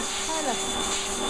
开了。